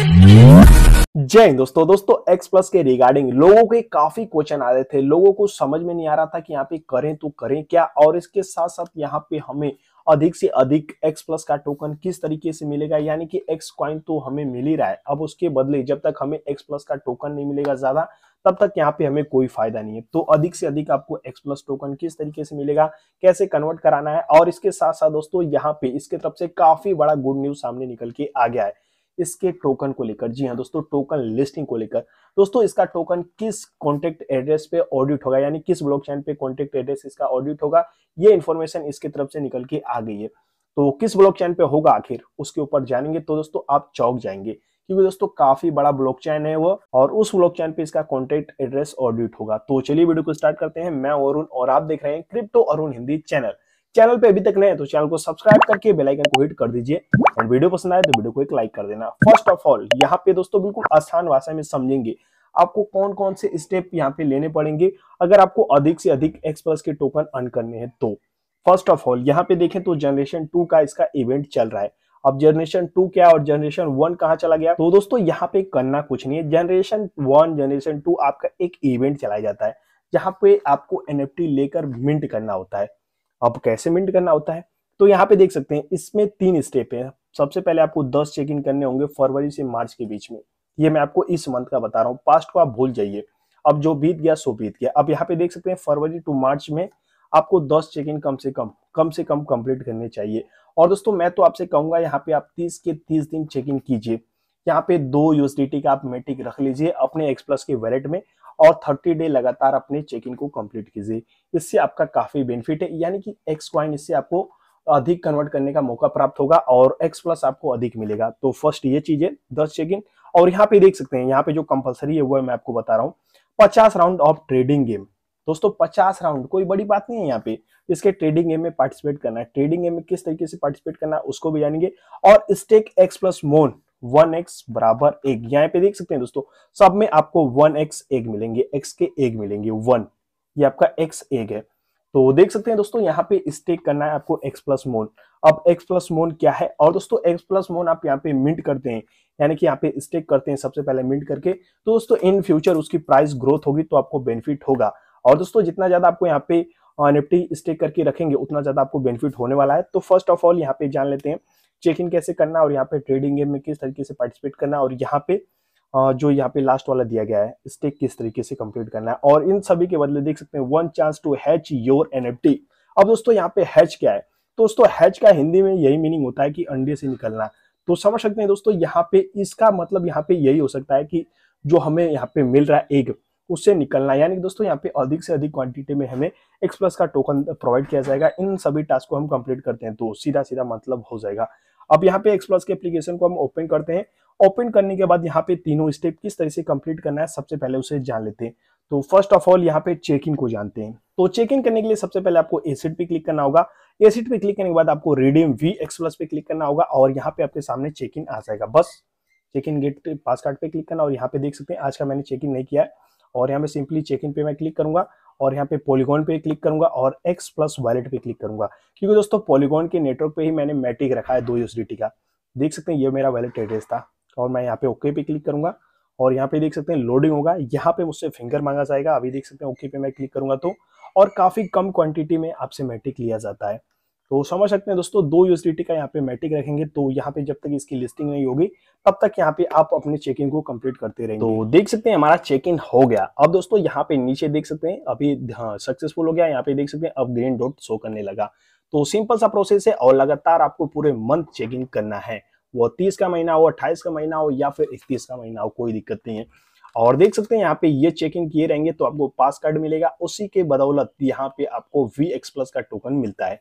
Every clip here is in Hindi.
जय हिंद दोस्तों दोस्तों एक्स प्लस के रिगार्डिंग लोगों के काफ़ी क्वेश्चन आ रहे थे। लोगों को समझ में नहीं आ रहा था कि यहाँ पे करें तो करें क्या और इसके साथ साथ यहाँ पे हमें अधिक से अधिक एक्स प्लस का टोकन किस तरीके से मिलेगा? यानी कि एक्स क्वाइन तो हमें मिल ही रहा है। अब उसके बदले जब तक हमें एक्स प्लस का टोकन नहीं मिलेगा ज़्यादा, तब तक यहाँ पे हमें कोई फ़ायदा नहीं है। तो अधिक से अधिक आपको एक्स प्लस टोकन किस तरीके से मिलेगा, कैसे कन्वर्ट कराना है और इसके साथ साथ दोस्तों, यहाँ पे इसके तरफ़ से काफ़ी बड़ा गुड न्यूज़ सामने निकल के आ गया है। इसके टोकन को लेकर। जी हाँ दोस्तों टोकन लिस्टिंग को लेकर। दोस्तों, इसका टोकन किस कॉन्टेक्ट एड्रेस पे ऑडिट होगा? यानी किस ब्लॉकचेन पे कॉन्टेक्ट एड्रेस इसका ऑडिट होगा? ये इन्फॉर्मेशन इसके तरफ़ से निकल के आ गई है। तो किस ब्लॉकचेन पे होगा आखिर? उसके ऊपर जानेंगे। तो दोस्तों, आप चौक जाएँगे। क्योंकि दोस्तों, काफ़ी बड़ा ब्लॉकचेन है वो और उस ब्लॉकचेन पे इसका कॉन्टेक्ट एड्रेस ऑडिट होगा। तो चलिए वीडियो को स्टार्ट करते हैं। मैं अरुण और आप देख रहे हैं crypto Arun Hindi channel channel पे अभी तक नए हैं तो चैनल को सब्सक्राइब करके बेल आइकन को हिट कर दीजिए। एंड वीडियो पसंद आए तो वीडियो को एक लाइक कर देना। फ़र्स्ट ऑफ़ ऑल यहाँ पे दोस्तों बिल्कुल आसान भाषा में समझेंगे। आपको कौन कौन से स्टेप यहाँ पे लेने पड़ेंगे? अगर आपको अधिक से अधिक एक्सप्रेस के टोकन अर्न करने हैं तो। फ़र्स्ट ऑफ़ ऑल यहाँ पे देखें तो जनरेशन टू का इसका इवेंट चल रहा है। अब जनरेशन टू क्या और जनरेशन वन कहाँ चला गया? तो दोस्तों यहाँ पे करना कुछ नहीं है। जनरेशन वन जनरेशन टू आपका एक इवेंट चलाया जाता है। जहाँ पे आपको एनएफटी लेकर मिंट करना होता है। अब कैसे मिंट करना होता है? तो यहाँ पे देख सकते हैं, इसमें तीन स्टेप है। सबसे पहले आपको 10 चेक इन करने होंगे फरवरी से मार्च के बीच में। ये मैं आपको इस मंथ का बता रहा हूँ। पास्ट को आप भूल जाइए। अब जो बीत गया, सो बीत गया। अब यहाँ पे देख सकते हैं, फरवरी टू मार्च में आपको 10 चेक इन कम से कम कम से कम कंप्लीट करने चाहिए। और दोस्तों, मैं तो आपसे कहूँगा, यहाँ पे आप 30 के 30 दिन चेक इन कीजिए। यहाँ पे दो यूएसडीटी का आप मेटिक रख लीजिए अपने एक्स प्लस के वैलेट में। और 30 डे लगातार अपने चेक इन को कंप्लीट कीजिए। इससे आपका काफ़ी बेनिफिट है, यानी कि एक्स क्वाइन इससे आपको अधिक कन्वर्ट करने का मौका प्राप्त होगा और एक्स प्लस आपको अधिक मिलेगा। तो फ़र्स्ट ये चीज़ है, दस चेक इन और यहाँ पे देख सकते हैं, यहाँ पे जो कंपलसरी है, वो है, मैं आपको बता रहा हूँ, पचास राउंड ऑफ़ ट्रेडिंग गेम दोस्तों, पचास राउंड कोई बड़ी बात नहीं है यहाँ पे। इसके ट्रेडिंग गेम में पार्टिसिपेट करना है। ट्रेडिंग गेम में किस तरीके से पार्टिसिपेट करना है, उसको भी जानेंगे। और स्टेक एक्स प्लस मोन। वन एक्स बराबर एक। यहाँ पे देख सकते हैं दोस्तों, सब में आपको वन एक्स एग मिलेंगे, एक्स के एग मिलेंगे, वन। ये आपका एक्स एग है। तो देख सकते हैं दोस्तों, यहाँ पे स्टेक करना है आपको एक्स प्लस मोन। अब एक्स प्लस मोन क्या है? और दोस्तों, एक्स प्लस मोन आप यहाँ पे मिंट करते हैं, यानी कि यहाँ पे स्टेक करते हैं सबसे पहले मिंट करके। तो दोस्तों, इन फ्यूचर उसकी प्राइस ग्रोथ होगी तो आपको बेनिफिट होगा। और दोस्तों, जितना ज़्यादा आपको यहाँ पे निफ्टी स्टेक करके रखेंगे, उतना ज़्यादा आपको बेनिफिट होने वाला है। तो फ़र्स्ट ऑफ़ ऑल यहाँ पे जान लेते हैं चेक इन कैसे करना और यहाँ पे ट्रेडिंग गेम में किस तरीके से पार्टिसिपेट करना और यहाँ पे जो यहाँ पे लास्ट वाला दिया गया है स्टेक किस तरीके से कंप्लीट करना है और इन सभी के बदले देख सकते हैं one chance to hatch your NFT अब दोस्तों यहाँ पे हैच क्या है? तो दोस्तों हैच का हिंदी में यही मीनिंग होता है कि अंडे से निकलना। तो समझ सकते हैं दोस्तों यहाँ पे इसका मतलब यहाँ पे यही हो सकता है कि जो हमें यहाँ पे मिल रहा है एग उससे निकलना यानी कि दोस्तों, यहाँ पे अधिक से अधिक क्वांटिटी में हमें एक्स प्लस का टोकन प्रोवाइड किया जाएगा। इन सभी टास्क को हम कंप्लीट करते हैं तो सीधा सीधा मतलब हो जाएगा। अब यहाँ पे एक्स प्लस के एप्लीकेशन को हम ओपन करते हैं। ओपन करने के बाद यहाँ पे तीनों स्टेप किस तरह से कंप्लीट करना है, सबसे पहले उसे जान लेते हैं। तो फ़र्स्ट ऑफ़ ऑल यहाँ पे चेक इन को जानते हैं। तो चेक इन करने के लिए सबसे पहले आपको एसिड पे क्लिक करना होगा। एसिड पे क्लिक करने के बाद आपको रिडीम वी एक्स प्लस पे क्लिक करना होगा और यहाँ पे आपके सामने चेक इन आ जाएगा। बस check in gate pass card पे क्लिक करना और यहाँ पे देख सकते हैं, आज का मैंने चेक इन नहीं किया है। और यहाँ पे सिंपली चेक इन पे मैं क्लिक करूँगा और यहाँ पे पॉलीगॉन पे क्लिक करूँगा और एक्स प्लस वॉलेट पे क्लिक करूँगा। क्योंकि दोस्तों पॉलीगॉन के नेटवर्क पे ही मैंने मैटिक रखा है दो यूएसडीटी का। देख सकते हैं, ये मेरा वैलेट एड्रेस था और मैं यहाँ पे ओके पे क्लिक करूँगा और यहाँ पे देख सकते हैं लोडिंग होगा। यहाँ पे मुझसे फिंगर मांगा जाएगा, अभी देख सकते हैं ओके पे मैं क्लिक करूँगा तो। और काफ़ी कम क्वांटिटी में आपसे मैटिक लिया जाता है। तो समझ सकते हैं दोस्तों, दो यूएसडीटी का यहाँ पे मैटिक रखेंगे तो यहाँ पे जब तक इसकी लिस्टिंग नहीं होगी, तब तक यहाँ पे आप अपने चेकिंग को कंप्लीट करते रहेंगे। तो देख सकते हैं हमारा चेक इन हो गया। अब दोस्तों, यहाँ पे नीचे देख सकते हैं, अभी हाँ सक्सेसफुल हो गया, यहाँ पे देख सकते हैं, अब ग्रीन डॉट शो करने लगा। तो सिंपल सा प्रोसेस है और लगातार आपको पूरे मंथ चेक इन करना है। वो तीस का महीना हो, अट्ठाईस का महीना हो, या फिर इकतीस का महीना हो, कोई दिक्कत नहीं है। और देख सकते हैं यहाँ पे ये चेक इन किए रहेंगे तो आपको पास कार्ड मिलेगा। उसी के बदौलत यहाँ पे आपको वी एक्स प्लस का टोकन मिलता है।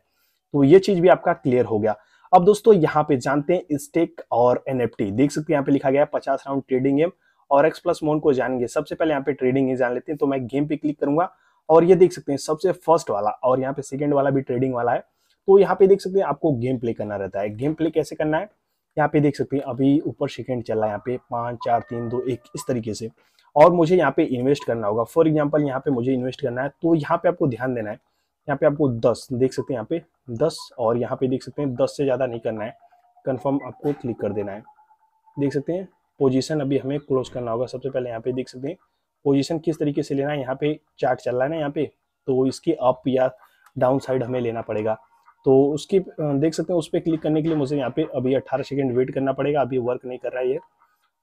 तो ये चीज़ भी आपका क्लियर हो गया अब दोस्तों यहाँ पे जानते हैं स्टेक और एनएफटी देख सकते हैं यहाँ पे लिखा गया है पचास राउंड ट्रेडिंग गेम और एक्स प्लस मोन को जानेंगे सबसे पहले यहाँ पे ट्रेडिंग जान लेते हैं तो मैं गेम पे क्लिक करूँगा और ये देख सकते हैं सबसे फ़र्स्ट वाला और यहाँ पे सेकेंड वाला भी ट्रेडिंग वाला है तो यहाँ पे देख सकते हैं आपको गेम प्ले करना रहता है गेम प्ले कैसे करना है यहाँ पे देख सकते हैं अभी ऊपर सेकेंड चल रहा है यहाँ पे पाँच चार तीन दो एक इस तरीके से और मुझे यहाँ पे इन्वेस्ट करना होगा फॉर एग्ज़ाम्पल यहाँ पे मुझे इन्वेस्ट करना है तो यहाँ पे आपको ध्यान देना है यहाँ पे आपको दस देख सकते हैं यहाँ पे दस और यहाँ पे देख सकते हैं दस से ज़्यादा नहीं करना है। कन्फर्म आपको क्लिक कर देना है। देख सकते हैं पोजीशन अभी हमें क्लोज करना होगा। सबसे पहले यहाँ पे देख सकते हैं पोजीशन किस तरीके से लेना है? यहाँ पे चार्ट चल रहा है ना यहाँ पे तो इसकी अप या डाउन साइड हमें लेना पड़ेगा। तो उसकी देख सकते हैं, उस पर क्लिक करने के लिए मुझे यहाँ पे अभी अट्ठारह सेकेंड वेट करना पड़ेगा। अभी वर्क नहीं कर रहा है ये।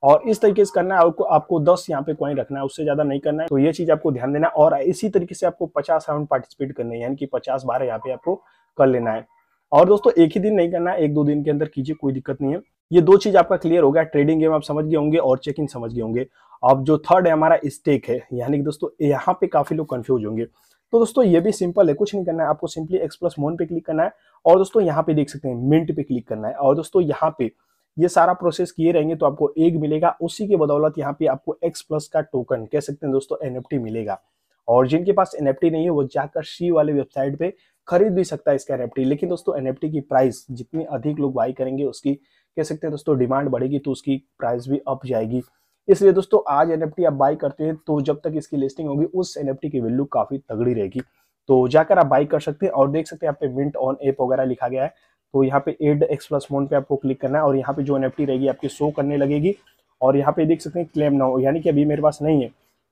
और इस तरीके से करना है, आपको आपको 10 यहाँ पे कॉइन रखना है, उससे ज़्यादा नहीं करना है। तो ये चीज़ आपको ध्यान देना है और इसी तरीके से आपको 50 राउंड पार्टिसिपेट करने यानी कि 50 बार यहाँ पे आपको कर लेना है। और दोस्तों, एक ही दिन नहीं करना है, एक दो दिन के अंदर कीजिए, कोई दिक्कत नहीं है। ये दो चीज़ आपका क्लियर हो गया ट्रेडिंग गेम आप समझ गए होंगे और चेकिंग समझ गए होंगे। अब जो थर्ड है, हमारा स्टेक है, यानी कि दोस्तों, यहाँ पे काफ़ी लोग कंफ्यूज होंगे। तो दोस्तों, ये भी सिंपल है, कुछ नहीं करना है, आपको सिंपली एक्स प्लस मोन पे क्लिक करना है और दोस्तों, यहाँ पे देख सकते हैं मिंट पे क्लिक करना है। और दोस्तों, यहाँ पे ये सारा प्रोसेस किए रहेंगे तो आपको एक मिलेगा। उसी के बदौलत यहाँ पे आपको एक्स प्लस का टोकन कह सकते हैं दोस्तों एनएफटी मिलेगा। और जिनके पास एनएफटी नहीं है, वो जाकर शी वाले वेबसाइट पे खरीद भी सकता है इसका एनएफटी लेकिन दोस्तों एनएफटी की प्राइस जितनी अधिक लोग बाई करेंगे, उसकी, कह सकते हैं दोस्तों डिमांड बढ़ेगी तो उसकी प्राइस भी अप जाएगी। इसलिए दोस्तों, आज एनएफटी आप बाई करते हैं तो जब तक इसकी लिस्टिंग होगी, उस एनएफटी की वैल्यू काफ़ी तगड़ी रहेगी। तो जाकर आप बाई कर सकते हैं और देख सकते हैं यहाँ पे मिंट ऑन एप वगैरह लिखा गया है। तो यहाँ पे एड एक्स प्लस मोन पे आपको क्लिक करना है और यहाँ पे जो एनएफटी रहेगी आपकी शो करने लगेगी। और यहाँ पे देख सकते हैं क्लेम नाउ यानी कि अभी मेरे पास नहीं है।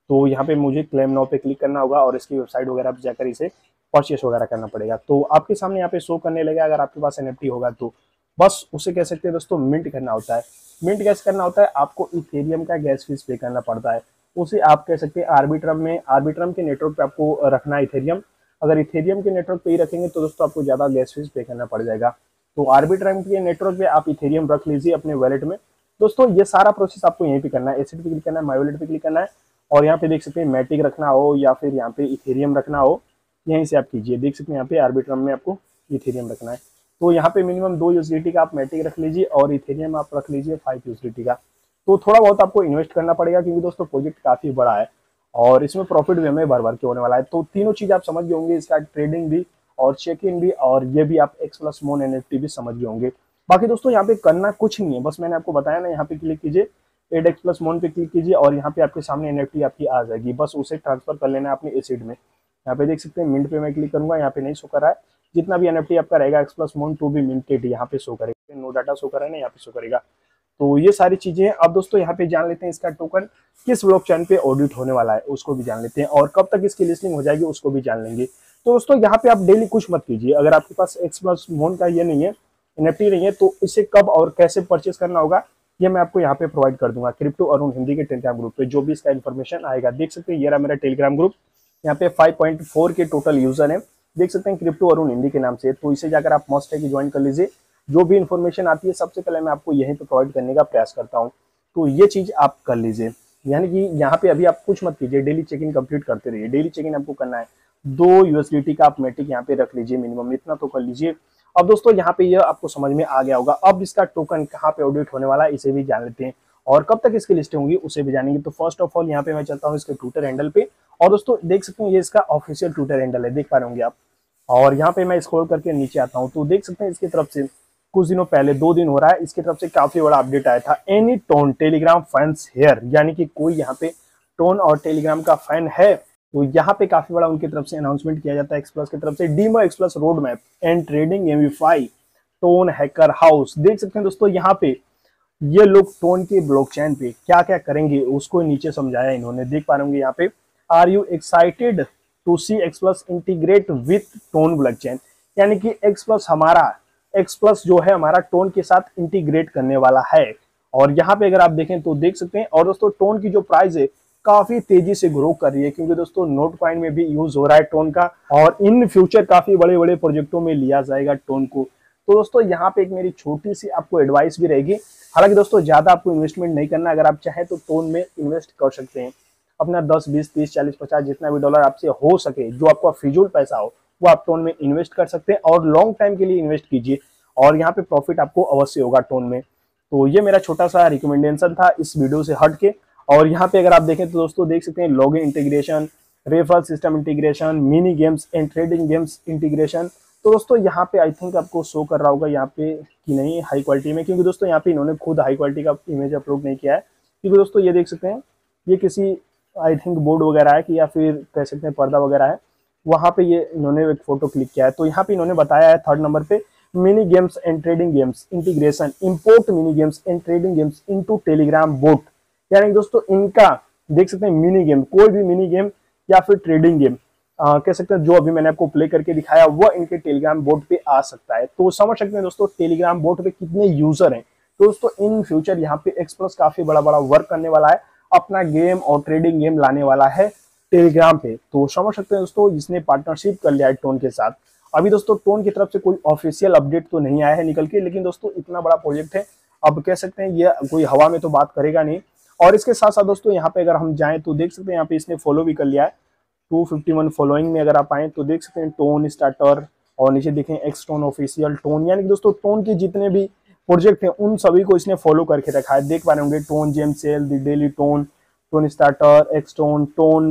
तो यहाँ पे मुझे क्लेम नाउ पे क्लिक करना होगा और इसकी वेबसाइट वगैरह पर जाकर इसे परचेस वगैरह करना पड़ेगा। तो आपके सामने यहाँ पे शो करने लगे अगर आपके पास एनएफटी होगा तो। बस उसे कह सकते हैं दोस्तों मिंट करना होता है। मिंट कैसे करना होता है? आपको इथेरियम का गैस फ़ीस पे करना पड़ता है। उसे आप कह सकते हैं आर्बिट्रम में आर्बिट्रम के नेटवर्क पे आपको रखना है इथेरियम अगर इथेरियम के नेटवर्क पे ही रखेंगे तो दोस्तों आपको ज़्यादा गैस फ़ीस पे करना पड़ जाएगा। तो आर्बिट्रम के नेटवर्क पे आप इथेरियम रख लीजिए अपने वैलेट में। दोस्तों, ये सारा प्रोसेस आपको यहीं पे करना है। एसिड पे क्लिक करना है माई वैलेट पे क्लिक करना है। और यहाँ पे देख सकते हैं मैटिक रखना हो या फिर यहाँ पे इथेरियम रखना हो, यहीं से आप कीजिए। देख सकते हैं यहाँ पे आर्बिट्रम में आपको इथेरियम रखना है। तो यहाँ पे मिनिमम दो यूजिलिटी का आप मैटिक रख लीजिए और इथेरियम आप रख लीजिए फाइव यूजिलिटी का। तो थोड़ा बहुत आपको इन्वेस्ट करना पड़ेगा क्योंकि दोस्तों प्रोजेक्ट काफ़ी बड़ा है। और इसमें प्रॉफिट भी हमें भर भर के होने वाला है? तो तीनों चीज़ आप समझ गए होंगे, इसका ट्रेडिंग भी और चेक इन भी और ये भी आप एक्स प्लस मोन एनएफटी भी समझ गए होंगे। बाकी दोस्तों, यहाँ पे करना कुछ नहीं है, बस मैंने आपको बताया ना, यहाँ पे क्लिक कीजिए एड एक्स प्लस मोन पे क्लिक कीजिए और यहाँ पे आपके सामने एनएफटी आपकी आ जाएगी। बस उसे ट्रांसफ़र कर लेना है अपने एसिड में। यहाँ पे देख सकते हैं मिंट पे मैं क्लिक करूँगा, यहाँ पे नहीं शो कर रहा है। जितना भी एनएफटी आपका रहेगा एक्स प्लस मोन टू भी मिंटेड यहाँ पे शो करेगा। नो डाटा शो ना, यहाँ पे शो करेगा। तो ये सारी चीज़ें हैं। अब दोस्तों, यहाँ पे जान लेते हैं इसका टोकन किस ब्लॉक चैन पे ऑडिट होने वाला है, उसको भी जान लेते हैं और कब तक इसकी लिस्टिंग हो जाएगी, उसको भी जान लेंगे। तो दोस्तों, यहाँ पे आप डेली कुछ मत कीजिए। अगर आपके पास एक्स प्लस मोन का ये नहीं है एनएफटी नहीं है तो इसे कब और कैसे परचेस करना होगा, ये मैं आपको यहाँ पे प्रोवाइड कर दूँगा। क्रिप्टो अरुण हिंदी के टेलीग्राम ग्रुप पे, जो भी इसका इन्फॉर्मेशन आएगा। देख सकते हैं, ये रहा मेरा टेलीग्राम ग्रुप यहाँ पे 5.4 के टोटल यूज़र है। देख सकते हैं क्रिप्टो अरुण हिंदी के नाम से तो इसे जाकर आप मस्ट है ज्वाइन कर लीजिए। जो भी इन्फॉर्मेशन आती है, सबसे पहले मैं आपको यहीं पर प्रोवाइड करने का प्रयास करता हूँ। तो ये चीज़ आप कर लीजिए। यानी कि यहाँ पे अभी आप कुछ मत कीजिए डेली चेक इन कंप्लीट करते रहिए। डेली चेक इन आपको करना है। दो यूएसडीटी का आप मेट्रिक यहाँ पे रख लीजिए मिनिमम इतना तो कर लीजिए। अब दोस्तों, यहाँ पे यह आपको समझ में आ गया होगा। अब इसका टोकन कहाँ पे ऑडिट होने वाला है, इसे भी जान लेते हैं। और कब तक इसकी लिस्टिंग होगी, उसे भी जानेंगे। तो फ़र्स्ट ऑफ़ ऑल यहाँ पे मैं चलता हूँ इसके ट्विटर हैंडल पे। और दोस्तों, देख सकते हैं ये इसका ऑफिशियल ट्विटर हैंडल है। देख पा रहे होंगे आप। और यहाँ पे मैं स्क्रॉल करके नीचे आता हूँ। तो देख सकते हैं इसकी तरफ़ से कुछ दिनों पहले, दो दिन हो रहा है, इसकी तरफ़ से काफ़ी बड़ा अपडेट आया था। Any TON Telegram fans here यानी कि कोई यहाँ पे टोन और टेलीग्राम का फ़ैन है तो यहाँ पे काफ़ी बड़ा उनकी तरफ़ से अनाउंसमेंट किया जाता है एक्सप्लस की तरफ़ से। Demo X plus road map and trading एमवीफाई TON hacker house देख सकते हैं दोस्तों, यहाँ पे ये लोग टोन के ब्लॉकचेन पे क्या क्या करेंगे, उसको नीचे समझाया इन्होंने। देख पा रहे यहाँ पे are you excited to see X plus integrate with TON blockchain यानी कि एक्स प्लस हमारा एक्स प्लस जो है हमारा टोन के साथ इंटीग्रेट करने वाला है। और यहाँ पे अगर आप देखें तो देख सकते हैं, और दोस्तों टोन की जो प्राइस है, काफ़ी तेज़ी से ग्रो कर रही है, क्योंकि दोस्तों नोट कॉइन में भी यूज़ हो रहा है टोन का, और इन फ्यूचर काफ़ी बड़े बड़े प्रोजेक्टों में लिया जाएगा टोन को। तो दोस्तों यहाँ पे एक मेरी छोटी सी आपको एडवाइस भी रहेगी। हालाँकि दोस्तों ज़्यादा आपको इन्वेस्टमेंट नहीं करना, अगर आप चाहें तो टोन में इन्वेस्ट कर सकते हैं। अपना दस, बीस, तीस, चालीस, पचास जितना भी डॉलर आपसे हो सके, जो आपका फिजूल पैसा हो वो आप टोन में इन्वेस्ट कर सकते हैं और लॉन्ग टाइम के लिए इन्वेस्ट कीजिए। और यहाँ पे प्रॉफिट आपको अवश्य होगा टोन में। तो ये मेरा छोटा सा रिकमेंडेशन था इस वीडियो से हट के। और यहाँ पे अगर आप देखें तो दोस्तों देख सकते हैं log integration referral system integration mini games and trading games integration तो दोस्तों यहाँ पे आई थिंक आपको शो कर रहा होगा यहाँ पे कि नहीं हाई क्वालिटी में, क्योंकि दोस्तों यहाँ पे इन्होंने खुद हाई क्वालिटी का इमेज अपलोड नहीं किया है। क्योंकि दोस्तों ये देख सकते हैं, ये किसी आई थिंक बोर्ड वगैरह है कि या फिर कह सकते हैं पर्दा वगैरह है। वहाँ पे ये इन्होंने एक फ़ोटो क्लिक किया है। तो यहाँ पे इन्होंने बताया है थर्ड नंबर पे mini games and trading games integration import mini games and trading games into Telegram bot यानी दोस्तों इनका देख सकते हैं मिनी गेम कोई भी मिनी गेम या फिर ट्रेडिंग गेम आ, कह सकते हैं जो अभी मैंने आपको प्ले करके दिखाया वो इनके टेलीग्राम बोर्ड पे आ सकता है। तो समझ सकते हैं दोस्तों टेलीग्राम बोर्ड पे कितने यूज़र हैं। तो दोस्तों इन फ्यूचर यहाँ पे एक्सप्रेस काफ़ी बड़ा बड़ा वर्क करने वाला है अपना गेम और ट्रेडिंग गेम लाने वाला है। टेलीग्राम पे तो समझ सकते हैं दोस्तों, जिसने पार्टनरशिप कर लिया है टोन के साथ। अभी दोस्तों टोन की तरफ़ से कोई ऑफिशियल अपडेट तो नहीं आया है निकल के, लेकिन दोस्तों, इतना बड़ा प्रोजेक्ट है। अब कह सकते हैं, ये कोई हवा में तो बात करेगा नहीं। और इसके साथ साथ दोस्तों, यहाँ पे अगर हम जाएँ तो देख सकते हैं, यहाँ पे इसने फॉलो भी कर लिया है। 251 फॉलोइंग में अगर आप आए तो देख सकते हैं टोन स्टार्टर और नीचे देखें एक्स टोन ऑफिशियल टोन यानी कि दोस्तों टोन के जितने भी प्रोजेक्ट हैं, उन सभी को इसने फॉलो करके रखा है। देख पा रहे होंगे TON gem sale the daily TON TON starter X TON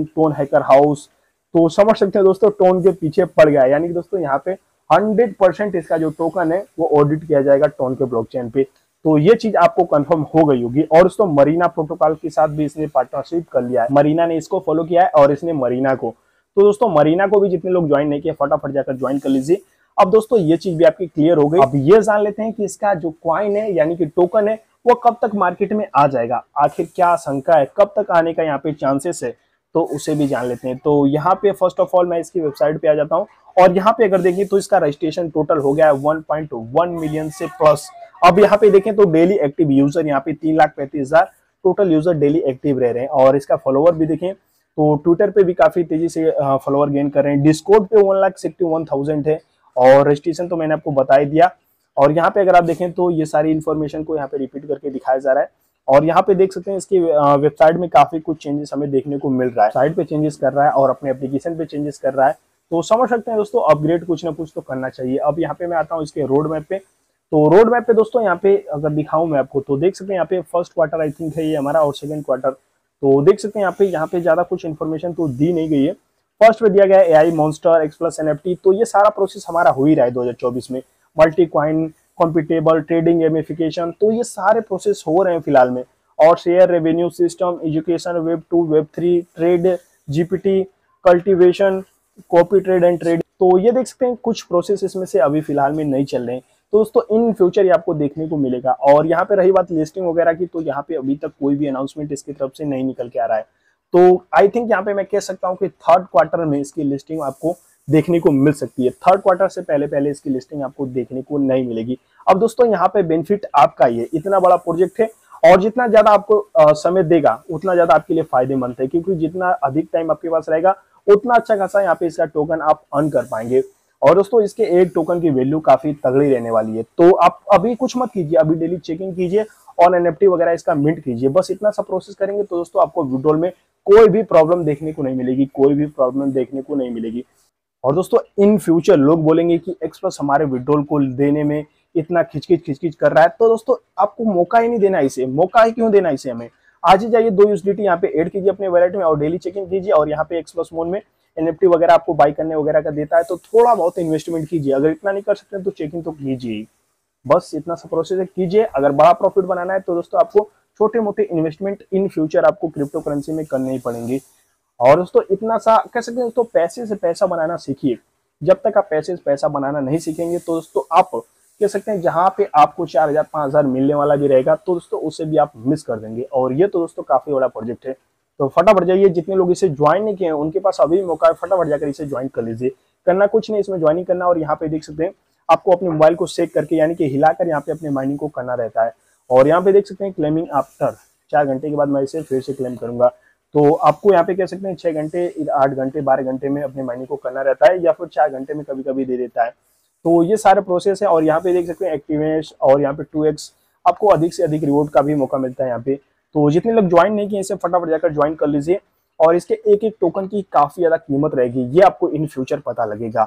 TON hacker house तो समझ सकते हैं दोस्तों टोन के पीछे पड़ गया यानी कि दोस्तों, यहाँ पे हंड्रेड परसेंट इसका जो टोकन है, वो ऑडिट किया जाएगा टोन के ब्लॉकचेन पे। तो ये चीज़ आपको कंफर्म हो गई होगी। और दोस्तों मरीना प्रोटोकॉल के साथ भी इसने पार्टनरशिप कर लिया है। मरीना ने इसको फॉलो किया है और इसने मरीना को। तो दोस्तों मरीना को भी जितने लोग ज्वाइन नहीं किया फटाफट जाकर ज्वाइन कर लीजिए। अब दोस्तों, ये चीज़ भी आपकी क्लियर हो गई। अब ये जान लेते हैं कि इसका जो क्वाइन है, यानी कि टोकन है वो कब तक मार्केट में आ जाएगा? आखिर क्या शंका है? कब तक आने का यहाँ पे चांसेस है? तो उसे भी जान लेते हैं। तो यहाँ पे फ़र्स्ट ऑफ़ ऑल मैं इसकी वेबसाइट पे आ जाता हूँ और यहाँ पे अगर देखिए तो इसका रजिस्ट्रेशन टोटल हो गया है 1.1 मिलियन से प्लस अब यहाँ पे देखें तो डेली एक्टिव यूज़र यहाँ पे तीन लाख पैंतीस हज़ार टोटल यूज़र डेली एक्टिव रह रहे हैं और इसका फॉलोवर भी देखें तो ट्विटर पे भी काफ़ी तेज़ी से फॉलोवर गेन कर रहे हैं। डिस्कोड पे one lakh sixty one thousand है और रजिस्ट्रेशन तो मैंने आपको बता ही दिया। और यहाँ पे अगर आप देखें तो ये सारी इन्फॉर्मेशन को यहाँ पे रिपीट करके दिखाया जा रहा है। और यहाँ पे देख सकते हैं इसकी वेबसाइट में काफ़ी कुछ चेंजेस हमें देखने को मिल रहा है। साइट पे चेंजेस कर रहा है और अपने एप्लीकेशन पे चेंजेस कर रहा है। तो समझ सकते हैं दोस्तों अपग्रेड कुछ ना कुछ तो करना चाहिए। अब यहाँ पे मैं आता हूँ इसके रोड मैप पे। तो रोड मैप पे दोस्तों यहाँ पे अगर दिखाऊँ मैं आपको तो देख सकते हैं यहाँ पे फ़र्स्ट क्वार्टर आई थिंक है ये हमारा और सेकंड क्वार्टर तो देख सकते हैं यहाँ पे यहाँ पे ज़्यादा कुछ इन्फॉर्मेशन तो दी नहीं गई है। फ़र्स्ट पे दिया गया है AI monster X plus NFT तो ये सारा प्रोसेस हमारा हो ही रहा है 2024 में। Multi coin compatible trading gamification तो ये सारे प्रोसेस हो रहे हैं फ़िलहाल में। और share revenue system education web two web three trade GPT cultivation copy trade and trade तो ये देख सकते हैं, कुछ प्रोसेस इसमें से अभी फ़िलहाल में नहीं चल रहे हैं। तो दोस्तों, इन फ्यूचर ये आपको देखने को मिलेगा। और यहाँ पे रही बात लिस्टिंग वगैरह की तो यहाँ पे अभी तक कोई भी अनाउंसमेंट इसकी तरफ़ से नहीं निकल के आ रहा है। तो आई थिंक यहाँ पे मैं कह सकता हूँ कि थर्ड क्वार्टर में इसकी लिस्टिंग आपको देखने को मिल सकती है। थर्ड क्वार्टर से पहले पहले इसकी लिस्टिंग आपको देखने को नहीं मिलेगी। अब दोस्तों, यहाँ पे बेनिफिट आपका ही है इतना बड़ा प्रोजेक्ट है और जितना ज़्यादा आपको समय देगा, उतना ज़्यादा आपके लिए फ़ायदेमंद है, क्योंकि जितना अधिक टाइम आपके पास रहेगा, उतना अच्छा खासा यहाँ पे इसका टोकन आप अर्न कर पाएँगे। और दोस्तों, इसके एक टोकन की वैल्यू काफ़ी तगड़ी रहने वाली है। तो आप अभी कुछ मत कीजिए, अभी डेली चेकिंग कीजिए और एनएफटी वगैरह इसका मिंट कीजिए। बस इतना सा प्रोसेस करेंगे तो दोस्तों, आपको विड्रोल में कोई भी प्रॉब्लम देखने को नहीं मिलेगी, कोई भी प्रॉब्लम देखने को नहीं मिलेगी। और दोस्तों इन फ्यूचर लोग बोलेंगे कि एक्सप्रेस हमारे विड्रोल को देने में इतना खिचखिच खिचखिच कर रहा है। तो दोस्तों, आपको मौका ही नहीं देना इसे। मौका ही क्यों देना इसे हमें? आज ही जाइए, दो यूसडीटी यहाँ पे ऐड कीजिए अपने वैलेट में और डेली चेकिंग कीजिए और यहाँ पे एक्सप्रेस मोन में एनएफटी वगैरह आपको बाई करने वगैरह का देता है। तो थोड़ा बहुत इन्वेस्टमेंट कीजिए। अगर इतना नहीं कर सकते तो चेकिंग तो कीजिए। बस इतना सा प्रोसेस कीजिए। अगर बड़ा प्रॉफिट बनाना है तो दोस्तों, आपको छोटे मोटे इन्वेस्टमेंट इन फ्यूचर आपको क्रिप्टो करेंसी में करने ही पड़ेंगे। और दोस्तों इतना सा, कह सकते हैं दोस्तों पैसे से पैसा बनाना सीखिए। जब तक आप पैसे से पैसा बनाना नहीं सीखेंगे तो दोस्तों आप, कह सकते हैं, जहाँ पे आपको चार हज़ार, पाँच हज़ार मिलने वाला भी रहेगा तो दोस्तों उसे भी आप मिस कर देंगे। और ये तो दोस्तों काफ़ी बड़ा प्रोजेक्ट है। तो फटाफट जाइए, जितने लोग इसे ज्वाइन नहीं किए हैं, उनके पास अभी मौका है, फटाफट जाकर इसे ज्वाइन कर लीजिए। करना कुछ नहीं, इसमें ज्वाइनिंग करना और यहाँ पे देख सकते हैं, आपको अपने मोबाइल को सेक करके, यानी कि हिलाकर यहाँ पे अपने माइनिंग को करना रहता है। और यहाँ पे देख सकते हैं क्लेमिंग आफ्टर चार घंटे के बाद मैं इसे फिर से क्लेम करूँगा। तो आपको यहाँ पे कह सकते हैं छह घंटे आठ घंटे, बारह घंटे में अपने माइनिंग को करना रहता है या फिर चार घंटे में कभी कभी दे देता है। तो ये सारे प्रोसेस है और यहाँ पे देख सकते हैं एक्टिवेश और यहाँ पे टू आपको अधिक से अधिक रिवॉर्ड का भी मौका मिलता है यहाँ पे। तो जितने लोग ज्वाइन नहीं किए इसे फटाफट जाकर ज्वाइन कर लीजिए और इसके एक एक टोकन की काफ़ी ज़्यादा कीमत रहेगी, ये आपको इन फ्यूचर पता लगेगा।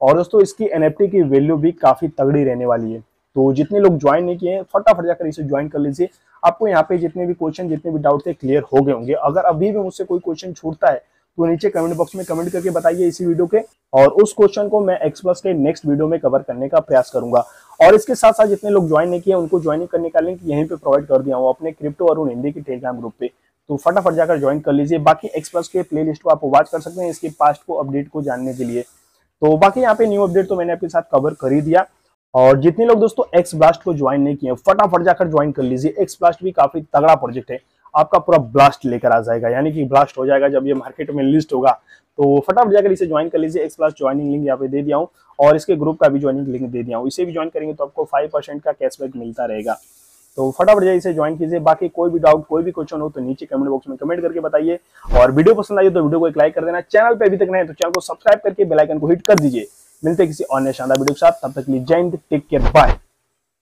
और दोस्तों, इसकी एनएफटी की वैल्यू भी काफ़ी तगड़ी रहने वाली है। तो जितने लोग ज्वाइन नहीं किए हैं, फटाफट जाकर इसे ज्वाइन कर लीजिए। आपको यहाँ पे जितने भी क्वेश्चन जितने भी डाउट थे क्लियर हो गए होंगे। अगर अभी भी मुझसे कोई क्वेश्चन छूटता है तो नीचे कमेंट बॉक्स में कमेंट करके बताइए इसी वीडियो के। और उस क्वेश्चन को मैं एक्सप्लस के नेक्स्ट वीडियो में कवर करने का प्रयास करूँगा। और इसके साथ साथ जितने लोग ज्वाइन नहीं किए, उनको ज्वाइनिंग करने का लिंक यहीं पे प्रोवाइड कर दिया हूँ अपने क्रिप्टो और हिंदी के टेलीग्राम ग्रुप पे। तो फटाफट जाकर ज्वाइन कर लीजिए। बाकी एक्सप्लस के प्ले को आप वॉच कर सकते हैं, इसके पास्ट को अपडेट को जानने के लिए। तो बाकी यहाँ पे न्यू अपडेट तो मैंने आपके साथ कवर कर ही दिया। और जितने लोग दोस्तों एक्स ब्लास्ट को ज्वाइन नहीं किए, फटाफट जाकर ज्वाइन कर लीजिए। एक्स ब्लास्ट भी काफ़ी तगड़ा प्रोजेक्ट है। आपका पूरा ब्लास्ट लेकर आ जाएगा। यानी कि ब्लास्ट हो जाएगा जब ये मार्केट में लिस्ट होगा। तो फटाफट जाकर इसे ज्वाइन कर लीजिए। एक्स ब्लास्ट ज्वाइनिंग लिंक यहाँ पे दे दिया हूँ और इसके ग्रुप का भी ज्वाइनिंग लिंक दे दिया हूँ। इसे भी ज्वाइन करेंगे तो आपको फाइव परसेंट का कैशबैक मिलता रहेगा। तो फटाफट जाइए इसे ज्वाइन कीजिए। बाकी कोई भी डाउट कोई भी क्वेश्चन हो तो नीचे कमेंट बॉक्स में कमेंट करके बताइए। और वीडियो पसंद आई तो वीडियो को एक लाइक कर देना। चैनल पे अभी तक नहीं तो चैनल को सब्सक्राइब करके बेलाइकन को हिट कर दीजिए। मिलते किसी और शानदार वीडियो के साथ। तब तक लिए जय हिंद टेक केयर बाय